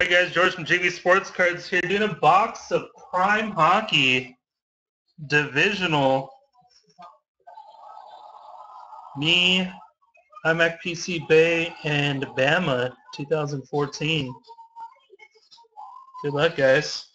Hey guys, George from GV Sports Cards here doing a box of Prime Hockey Divisional. Me, IMAC PC Bay, and Bama 2014. Good luck guys.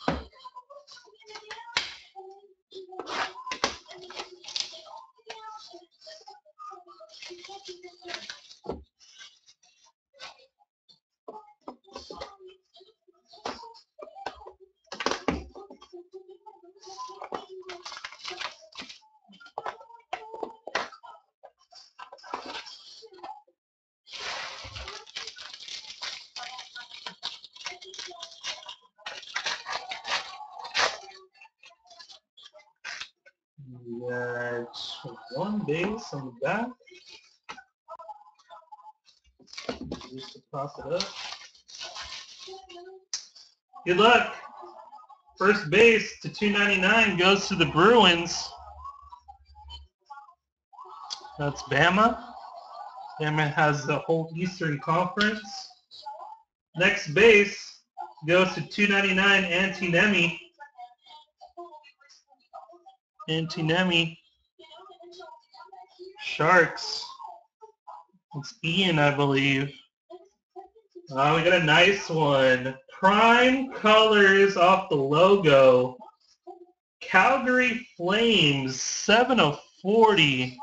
Got one base on the back. Just to toss it up. Good luck. First base to 299 goes to the Bruins. That's Bama. Bama has the whole Eastern Conference. Next base goes to 299 Antti Niemi. Antti Niemi. Sharks. It's Ian, I believe. Oh, we got a nice one. Prime colors off the logo. Calgary Flames, 7 of 40.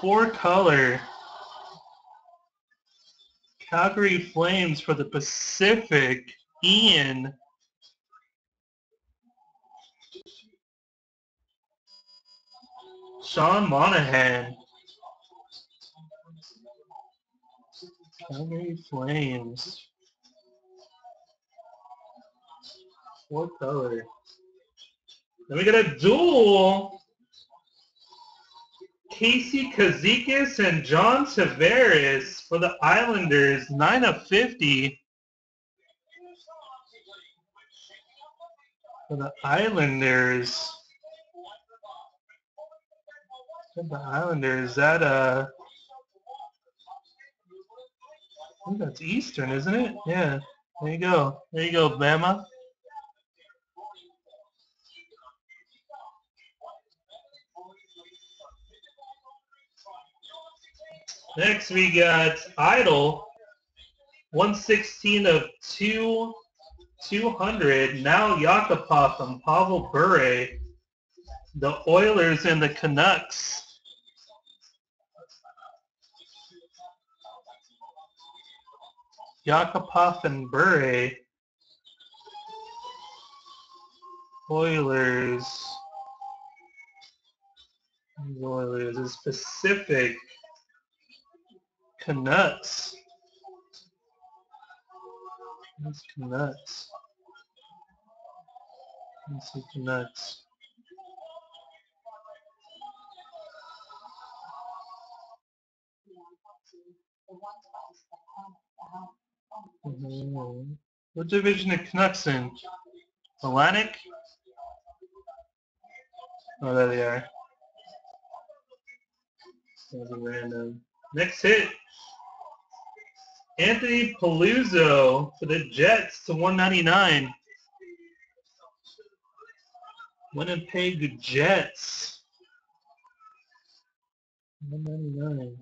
Four color. Calgary Flames for the Pacific. Ian. Sean Monahan. Calgary Flames. What color? Then we got a duel. Casey Cizikas and John Tavares for the Islanders, 9 of 50. For the Islanders. The Islanders, is that uh think that's Eastern, isn't it? Yeah. There you go. There you go, Bama. Next we got Idol. 116 of 2 200. Nail Yakupov and Pavel Bure. The Oilers and the Canucks. Yakupov and Bure. Oilers. Oilers is Pacific. Canucks. That's Canucks. Let's see Canucks. Mhm. What division are Canucks in? Atlantic? Oh, there they are. That was random. Next hit. Anthony Peluso for the Jets to 199. Winnipeg the Jets. 199.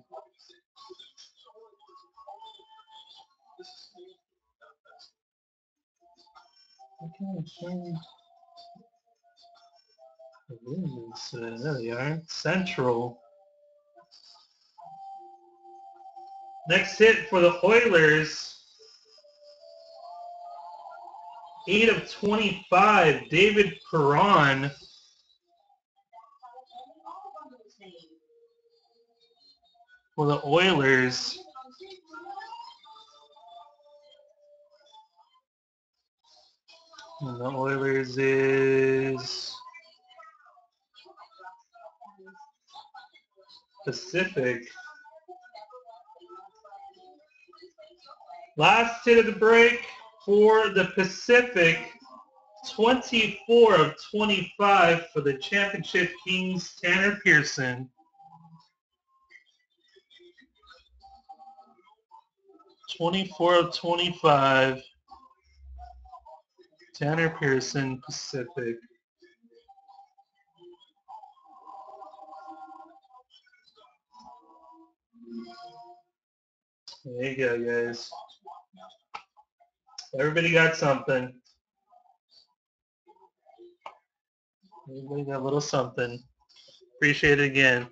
I can't uh, there they are. Central. Next hit for the Oilers. 8 of 25, David Perron. For the Oilers. And the Oilers is Pacific. Last hit of the break for the Pacific. 24 of 25 for the championship Kings, Tanner Pearson. Twenty-four of twenty-five. Tanner Pearson, Pacific. There you go, guys. Everybody got something. Everybody got a little something. Appreciate it again.